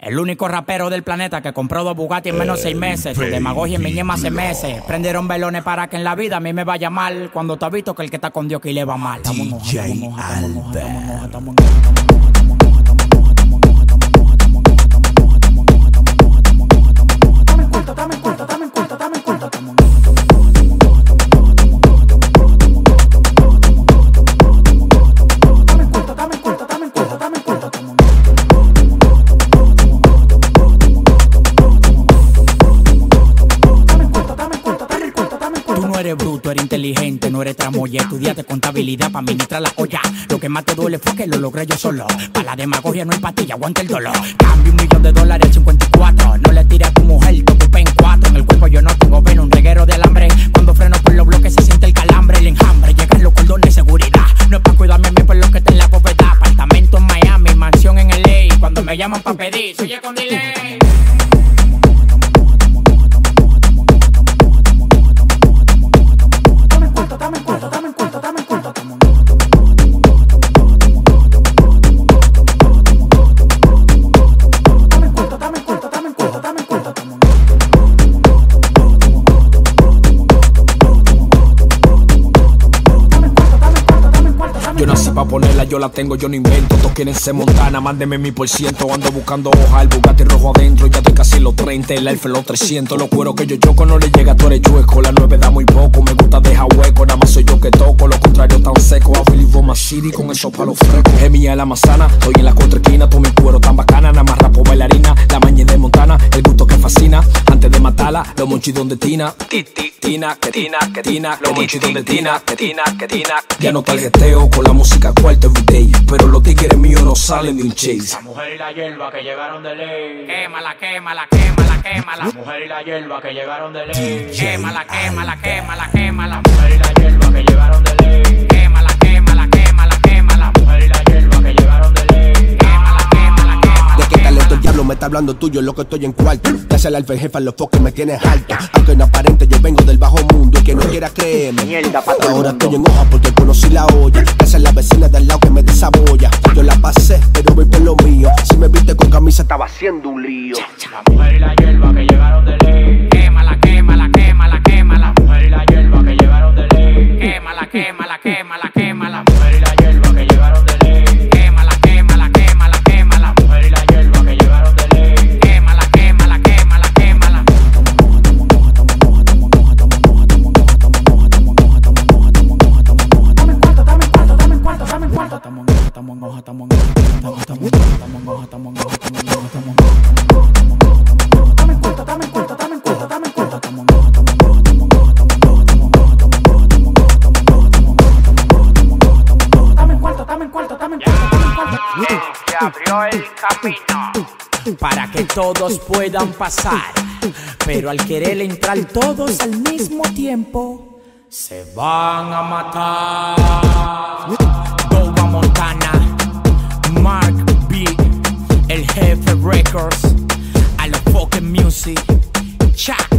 El único rapero del planeta que compró dos Bugatti en menos de seis meses. Su demagogia en mi yema hace meses. Prendieron velones para que en la vida a mí me vaya mal. Cuando te visto que el que está con Dios que le va mal. DJ no eres tramoya. Estudiate contabilidad para administrar la olla. Lo que más te duele fue que lo logré yo solo. Para la demagogia no hay patilla, aguanta el dolor. Cambio un millón de dólares al 54. No le tire a tu mujer, tu en cuatro. En el cuerpo yo no tengo ven un reguero de alambre. Cuando freno por los bloques se siente el calambre, el enjambre. Llegan los cordones de seguridad. No es para cuidarme bien por lo que está en la bóveda. Apartamento en Miami, mansión en LA. Cuando me llaman para pedir, soy con delay. Ponerla, yo la tengo, yo no invento. Todos quieren ser montana, mándeme mi por ciento. Ando buscando hoja, el Bugatti rojo adentro. Ya estoy casi los 30, el Alfa los 300. Los cueros que yo choco no le llega, tú eres chueco. La 9 da muy poco, me gusta dejar hueco. Nada más soy yo que toco, lo contrario tan seco. A Roma City con esos palos frescos. Mía la manzana, estoy en la esquina Todo mi cuero tan bacana, nada más rapo bailarina. La maña de Montana, el gusto que fascina. Antes de matarla, los monchitos de Tina. Tina, que Tina, que Tina. Los monchitos de Tina, que Tina, que Tina. Ya no tarjeteo con la música cuarto everyday. Pero los tigres míos no salen de un chase. La mujer y la hierba que llegaron de ley. Quémala, quémala, quémala, quémala. La mujer y la hierba que llegaron de ley. Quémala, quémala, quémala, quémala. La mujer y la hablando tuyo, lo que estoy en cuarto. Ya sea el alfa jefa, los focos me tienes alto. Aunque no aparente, yo vengo del bajo mundo y que no quiera creerme. Mierda, Ahora estoy en hoja porque conocí la olla. Esa es la vecina del lado que me desaboya. Yo la pasé, pero voy por lo mío. Si me viste con camisa, estaba haciendo un lío. La mujer y la hierba que llegaron de ley. Quémala, quémala, quémala, quémala. La mujer y la hierba que llegaron de ley. Quémala, quémala, quémala. Abrió el para que todos puedan pasar. Pero al querer entrar todos al mismo tiempo, se van a matar. El